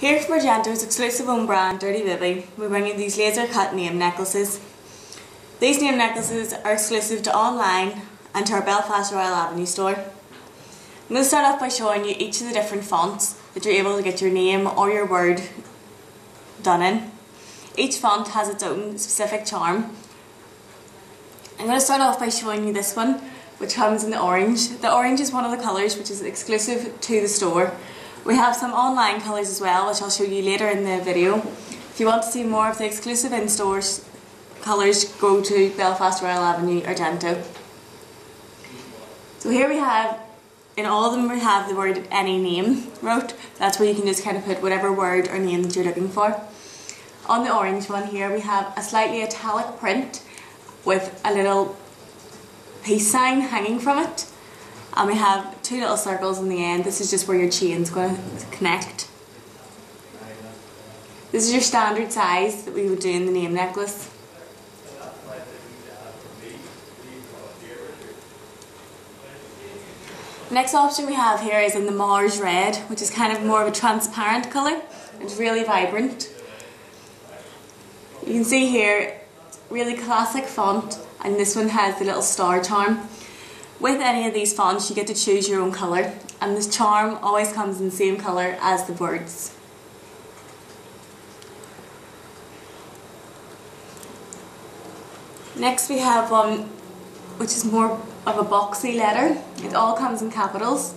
Here from Argento's exclusive own brand, Dirty Ruby, we're bringing these laser cut name necklaces. These name necklaces are exclusive to online and to our Belfast Royal Avenue store. I'm going to start off by showing you each of the different fonts that you're able to get your name or your word done in. Each font has its own specific charm. I'm going to start off by showing you this one, which comes in the orange. The orange is one of the colours which is exclusive to the store. We have some online colours as well, which I'll show you later in the video. If you want to see more of the exclusive in-store colours, go to Belfast Royal Avenue, Argento. So here we have, in all of them we have the word any name wrote. That's where you can just kind of put whatever word or name that you're looking for. On the orange one here we have a slightly italic print with a little peace sign hanging from it. And we have two little circles in the end. This is just where your chain's going to connect. This is your standard size that we would do in the name necklace. Next option we have here is in the Mars Red, which is kind of more of a transparent colour. It's really vibrant. You can see here, really classic font, and this one has the little star charm. With any of these fonts, you get to choose your own colour, and this charm always comes in the same colour as the words. Next we have one which is more of a boxy letter. It all comes in capitals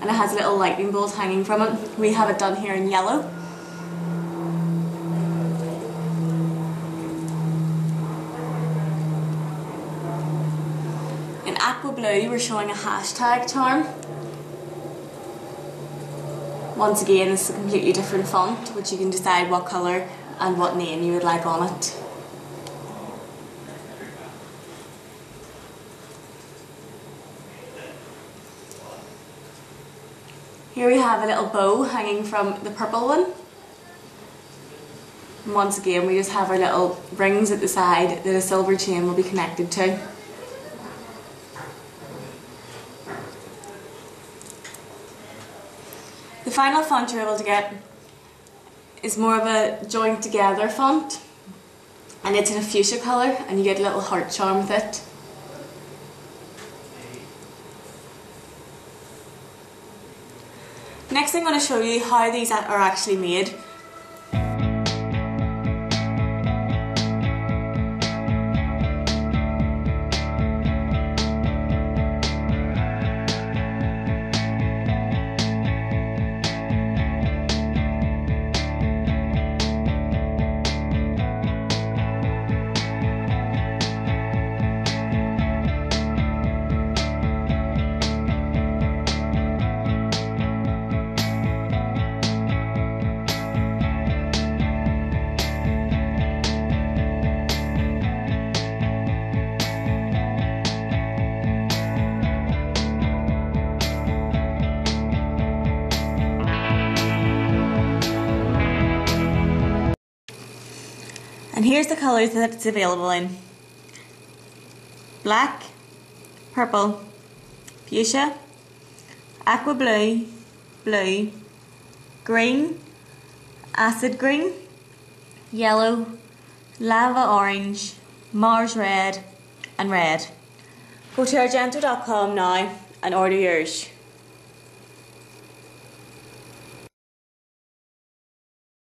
and it has little lightning bolts hanging from it. We have it done here in yellow. Aqua blue we're showing a hashtag charm. Once again is a completely different font which you can decide what colour and what name you would like on it. Here we have a little bow hanging from the purple one. And once again we just have our little rings at the side that a silver chain will be connected to. The final font you're able to get is more of a joint together font and it's in a fuchsia colour and you get a little heart charm with it. Next I'm going to show you how these are actually made. And here's the colours that it's available in. Black, purple, fuchsia, aqua blue, blue, green, acid green, yellow, lava orange, Mars red and red. Go to argento.com now and order yours.